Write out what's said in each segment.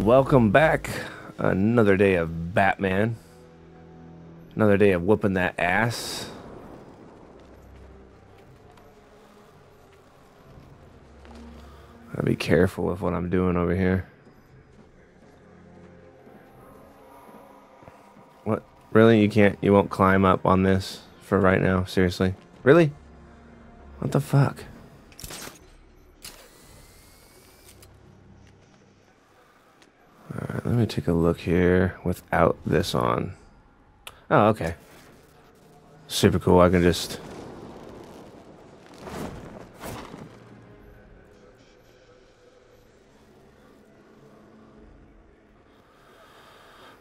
Welcome back. Another day of Batman. Another day of whooping that ass. Gotta be careful with what I'm doing over here. What? Really? You can't, you won't climb up on this for right now? Seriously? Really? What the fuck? Let me take a look here without this on. Oh, okay. Super cool. I can just...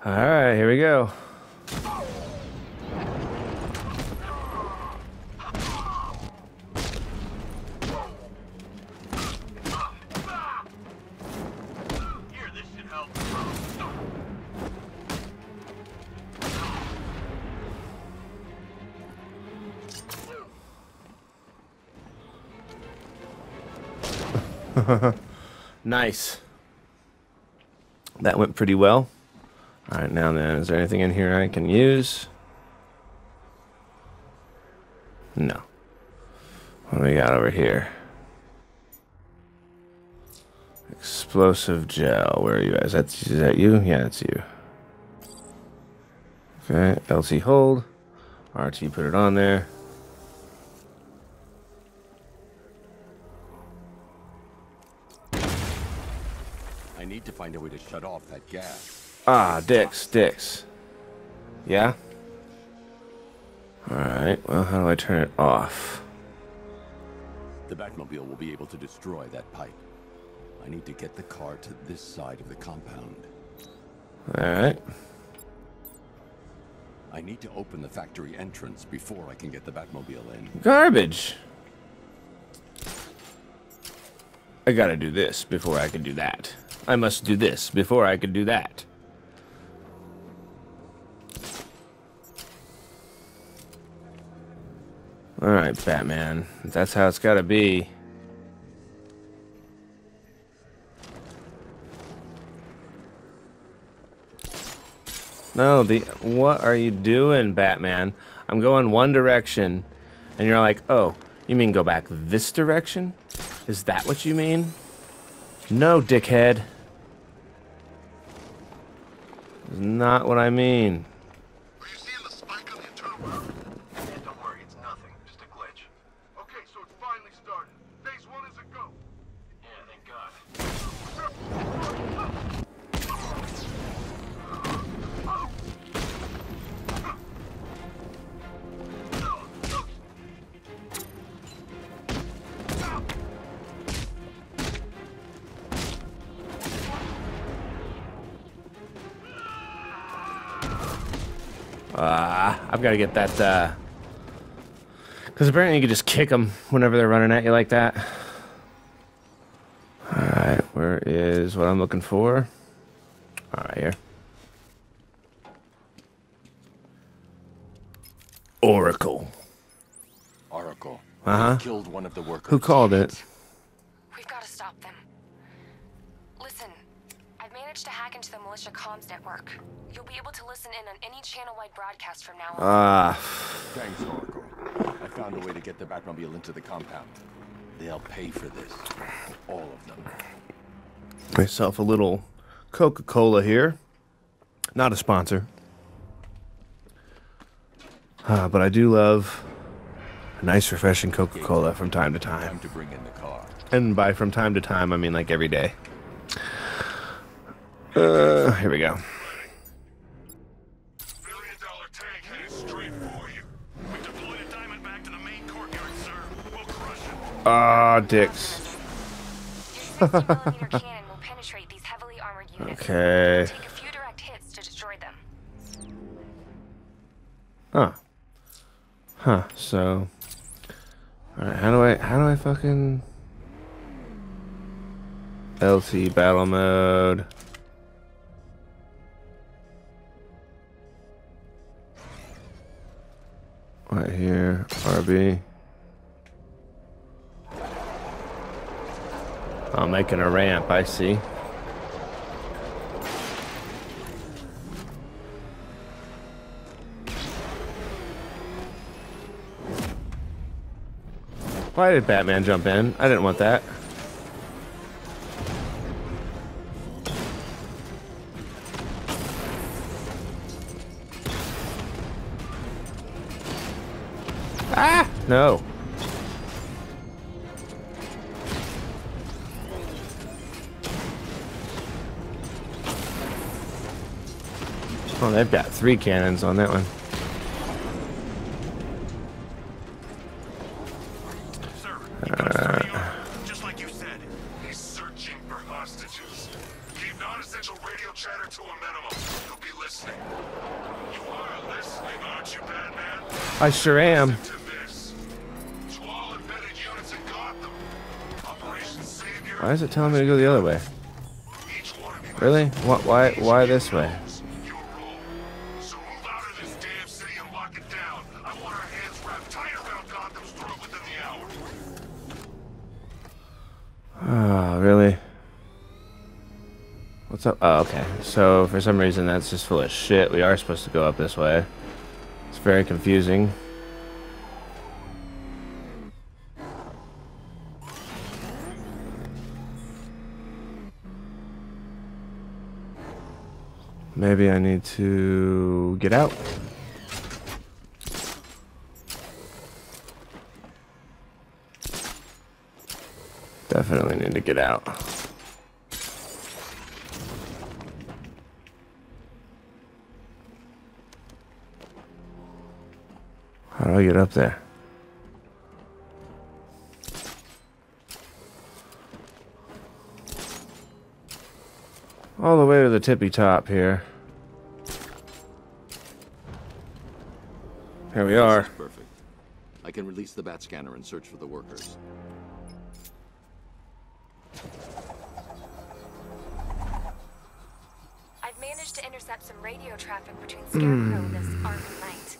Alright, here we go. Nice. That went pretty well. All right, now then, is there anything in here I can use? No. What do we got over here? Explosive gel. Where are you? Is that, is that you? Yeah, it's you. Okay, LT hold. RT put it on there. I need to find a way to shut off that gas. Ah, Dix, Dix. Yeah? Alright, well, how do I turn it off? The Batmobile will be able to destroy that pipe. I need to get the car to this side of the compound. Alright. I need to open the factory entrance before I can get the Batmobile in. Garbage. I gotta do this before I can do that. I must do this before I can do that. Alright, Batman. That's how it's gotta be. No, the what are you doing, Batman? I'm going one direction, and you're like, oh, you mean go back this direction? Is that what you mean? No, dickhead. Is not what I mean. Ah, I've got to get that, uh... Because apparently you can just kick them whenever they're running at you like that. Alright, where is what I'm looking for? Alright, here. Oracle. Oracle. Uh-huh. Killed one of the workers. Who called it? We've got to stop them. Listen, I've managed to hack into the militia comms network. You'll be able to listen in on any channel-wide broadcast from now on. Ah, Thanks, Oracle. I found a way to get the Batmobile into the compound. They'll pay for this. All of them. myself a little Coca-Cola here. Not a sponsor. Uh, but I do love a nice, refreshing Coca-Cola from time to Time time. to bring in the car. And by from time to time, I mean like every day. Uh, here we go. Billion dollar tank headed straight for you. We deployed a Diamondback to the main courtyard, sir. We'll crush it. Ah, dicks. Your 60mm cannon will penetrate these heavily armored units. Okay. Take a few direct hits to destroy them. Huh. Huh. So. Alright, how do I, how do I fucking. LT battle mode. Not here. RB. I'm making a ramp, I see. Why did Batman jump in? I didn't want that. No. Oh, they've got three cannons on that one. Sir, you can see the armor. Just like you said, he's searching for hostages. Keep not essential radio chatter to a minimum. he got Why is it telling me to go the other way? Really? What? Why? Why this way? hour. Oh, really? What's up? Oh, okay. So for some reason that's just full of shit. We are supposed to go up this way. It's very confusing. Maybe I need to get out. Definitely need to get out. How do I get up there? All the way to the tippy top here. Here we are. Perfect. I can release the bat scanner and search for the workers. I've managed to intercept some radio traffic between Scarecrow and this Arkham Knight.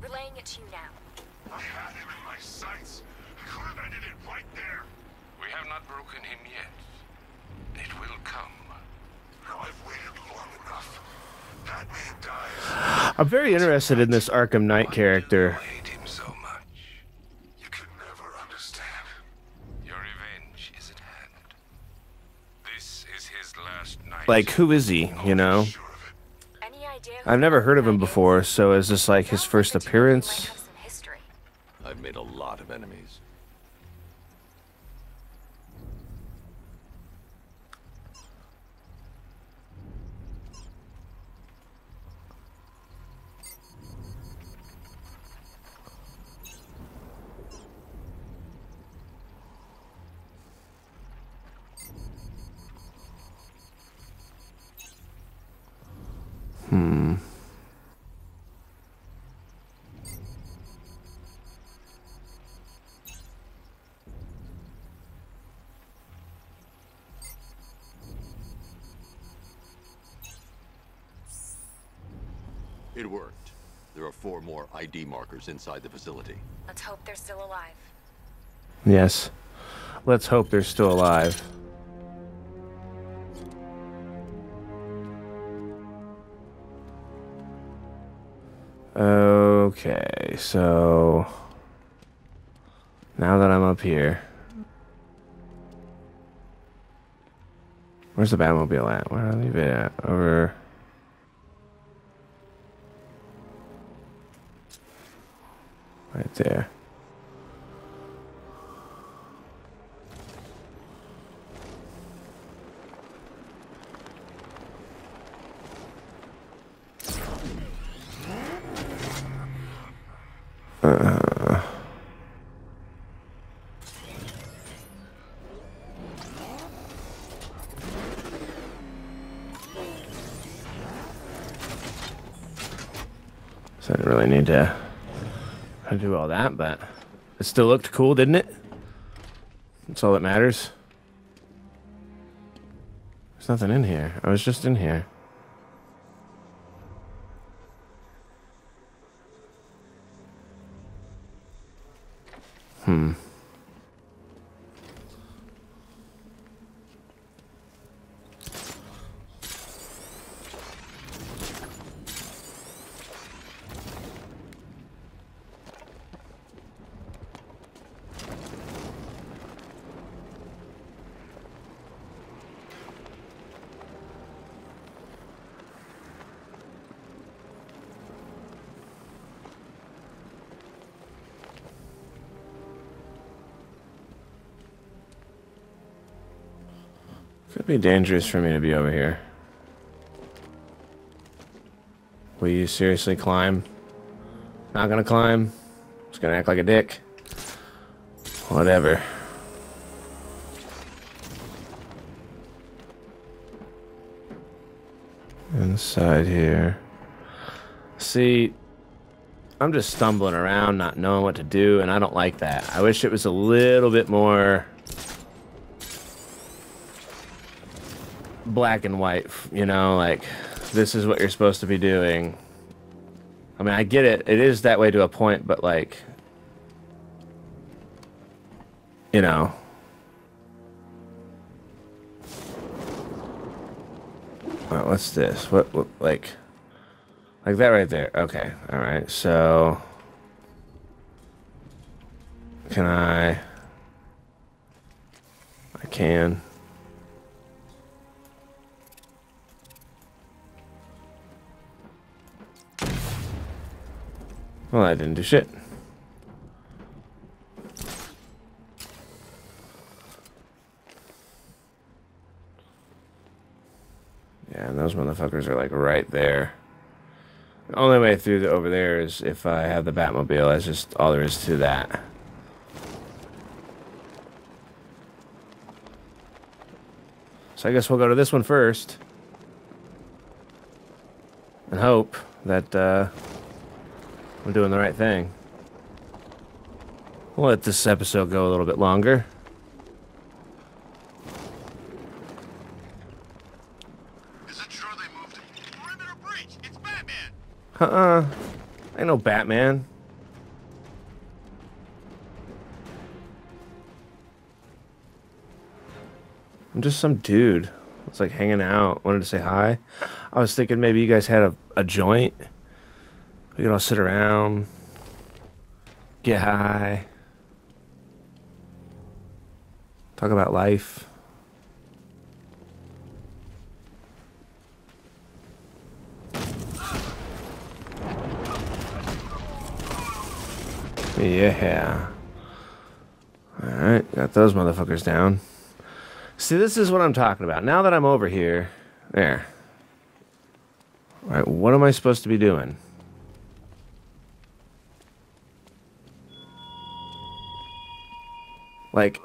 Relaying it to you now. I had him in my sights. I could have ended it right there. We have not broken him yet. It will come. I'm very interested in this Arkham Knight character. I hate him so much. You can never understand. Your revenge is at hand. This is his last. Like, who is he, you know? Sure of it. Any idea? who I've never heard of him before, so is this like his first the two of you appearance? might have some history. I've made a lot of enemies. It worked. There are four more ID markers inside the facility. Let's hope they're still alive. Yes. Let's hope they're still alive. Okay, so now that I'm up here, where's the Batmobile at? Where do I leave it at? Over. Right there. Uh, so I didn't really need to do all that, but it still looked cool, didn't it? That's all that matters. There's nothing in here. I was just in here. Hmm. Could be dangerous for me to be over here. Will you seriously climb? Not gonna climb? Just gonna act like a dick? Whatever. Inside here. See, I'm just stumbling around, not knowing what to do, and I don't like that. I wish it was a little bit more black and white, you know, like this is what you're supposed to be doing. I mean, I get it. It is that way to a point, but like, you know. What's this? What, what, like, like that right there. Okay, all right. So, can I? I can. Well, I didn't do shit. Yeah, and those motherfuckers are like right there. The only way through the, over there is if I have the Batmobile. That's just all there is to that. So I guess we'll go to this one first. And hope that, uh, I'm doing the right thing. We'll let this episode go a little bit longer. Is it true they moved? Perimeter breach! It's Batman! Uh-uh. I ain't no Batman. I'm just some dude. It's like hanging out. Wanted to say hi. I was thinking maybe you guys had a, a joint. We could all sit around, get high, talk about life. Yeah. Alright, got those motherfuckers down. See, this is what I'm talking about. Now that I'm over here, there. Alright, what am I supposed to be doing? Like,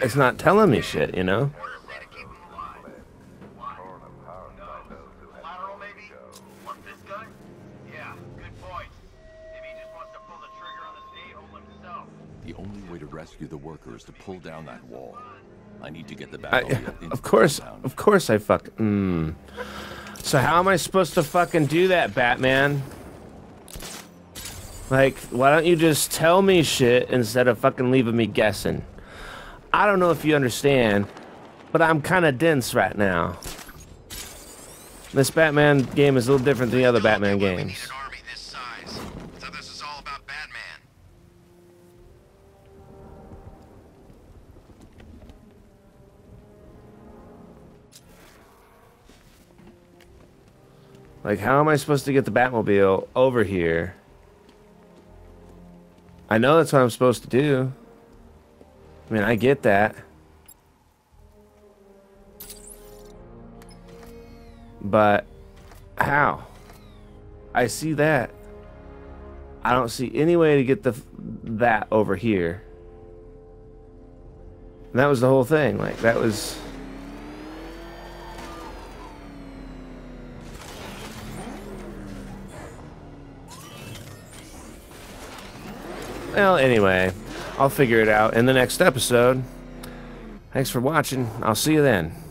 it's not telling me shit, you know? Lateral, maybe? What, this guy? Yeah, good point. Maybe he just wants to pull the trigger on the stay hole himself. The only way to rescue the worker is to pull down that wall. I need to get the into of course, of course I fuck. Mm. So how am I supposed to fucking do that, Batman? Like, why don't you just tell me shit instead of fucking leaving me guessing? I don't know if you understand, but I'm kind of dense right now. This Batman game is a little different than the other Batman games. an army this size. So this is all about Batman. Like, how am I supposed to get the Batmobile over here? I know that's what I'm supposed to do. I mean, I get that. But how? I see that. I don't see any way to get the that over here. And that was the whole thing. Like that was Well, anyway, I'll figure it out in the next episode. Thanks for watching. I'll see you then.